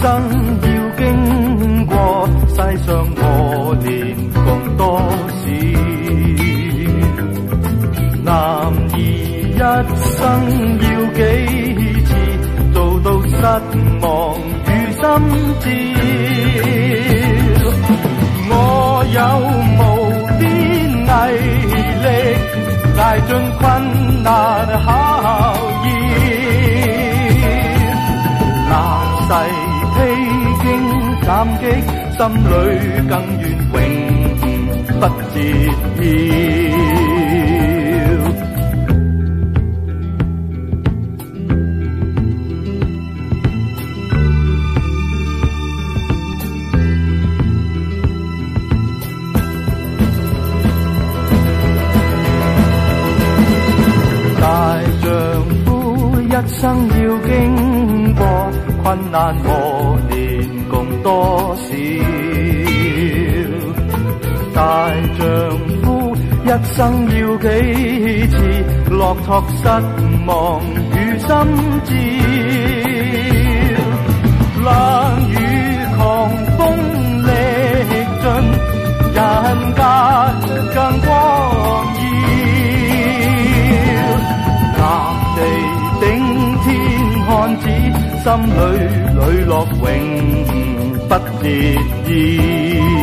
生要经过世上磨年共多少男儿一生要几次做到失望与心焦我有无边毅力带尽困难荆斩棘，心里更愿永不折腰。大丈夫一生要经过困难和多少？大丈夫一生要几次落拓失望与心照？冷雨狂风力尽，人间更光耀。立地顶天汉子，心里磊落永不折腰。